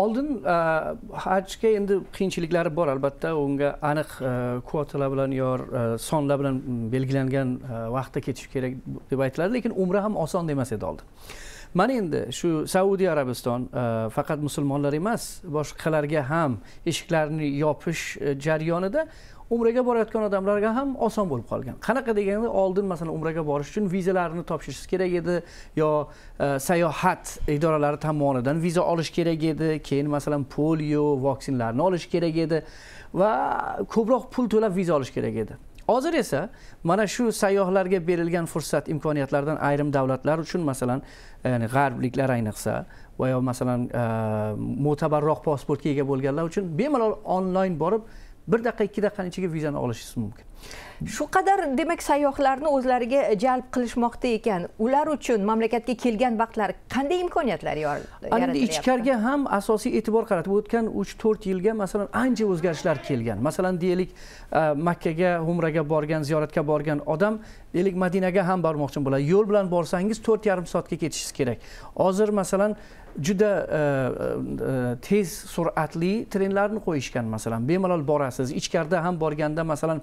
oldin e, hajga endi qiyinchiliklari bor albatta. Unga aniq e, kvotalar bilan yo e, sonlar bilan belgilangan vaqtda ketish kerak deb aytiladi. Lekin umra ham oson emas edi oldin. Mana endi shu saudiya arabiston e, faqat musulmonlar emas boshqalarga ham eshiklarni yopish e, jarayonida umraga borayotgan odamlarga ham oson bo'lib qolgan. Qanaqa deganda oldin masalan umraga borish uchun vizalarni topshirishingiz kerak edi yo e, sayohat idoralari tomonidan viza olish kerak edi keyin masalan polio vaksinlarni olish kerak edi va ko'proq pul to'lab viza olish kerak edi. Hozir esa mana shu sayyohlarga berilgan fursat imkoniyatlardan ayrim davlatlar uchun masalan e, ya'ni g'arbliklar ayniqsa va yo masalan e, mo'tabarroq pasportga ega bo'lganlar uchun bemalol onlayn borib bir daqiqa ikki daqiqani ichiga vizani olishingiz mumkin. Shu qadar demak sayyohlarni o'zlariga jalb qilishmoqda ekan. Ular uchun mamlakatga kelgan vaqtlari qanday imkoniyatlar endi ichkariga ham asosiy e'tibor qaratib o'tgan uch to'rt yilga masalan ancha o'zgarishlar kelgan masalan deylik e, makkaga umraga borgan ziyoratga borgan odam deylik madinaga ham bormoqchi bo'ladi yo'l bilan borsangiz to'rt yarim soatga ketishingiz kerak hozir masalan juda e, e, tez sur'atli trenlarni qo'yishgan masalan. Bemalol borasiz. Ichkarida ham borganda masalan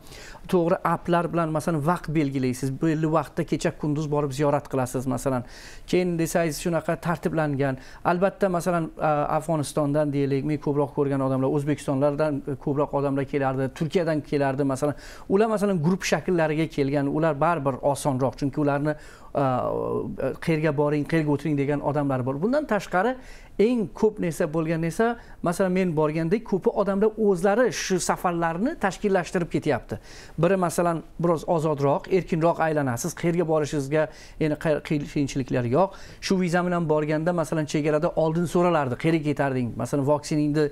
to'g'ri applar bilan masalan vaqt belgilaysiz belli vaqtda kecha kunduz borib ziyorat qilasiz masalan. Keyin desangiz shunaqa tartiblangan. Albatta masalan afg'onistondan deylik men ko'proq ko'rgan odamlar o'zbekistonlardan e, ko'proq odamlar kelardi turkiyadan kelardi masalan. Ular masalan guruh shakllariga kelgan ular baribir osonroq chunki ularni qayerga boring qayerga o'tiring degan odamlar bor. Bundan tashqari eng ko'p narsa bo'lgan narsa masalan men borgandek ko'pi odamlar o'zlari shu safarlarni tashkillashtirib ketyapti. Biri masalan masalan biroz ozodroq erkinroq aylanasiz qayerga borishingizga endi qiyinchiliklar yo'q. Shu viza bilan borganda masalan chegarada oldin so'ralardi qayerga ketarding? Masalan vaksiningni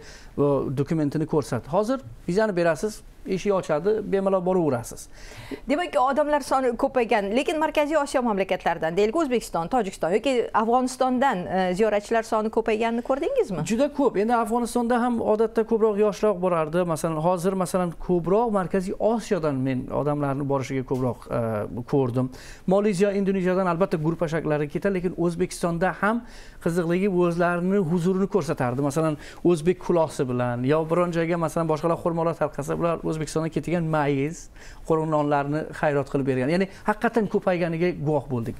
dokumentini ko'rsat. Hozir vizani berasiz eshik ochadi bemalol boraverasiz. Demak odamlar soni ko'paygan lekin markaziy osiyo mamlakatlaridan deylik o'zbekiston tojikiston yoki afg'onistondan e, ziyoratchilar soni ko'payganini ko'rdingizmi? Juda ko'p. Endi afg'onistonda ham odatda ko'proq yoshroq borardi. Masalan hozir masalan ko'proq markaziy osiyodan men odamlarni borishiga ko'proq e, ko'rdim. Moliziya indoneziyadan albatta guruh shaklari ketadi lekin o'zbekistonda ham qiziqligi o'zlarini huzurini ko'rsatardi. Masalan o'zbek quloqsi bilan yo biron joyga masalan boshqalar xurmolar tarqasa bular o'zbekistondan ketgan mayiz qo'rg'onlarni xayrot qilib bergan. Ya'ni haqiqatdan ko'payganiga guvoh bo'ldik.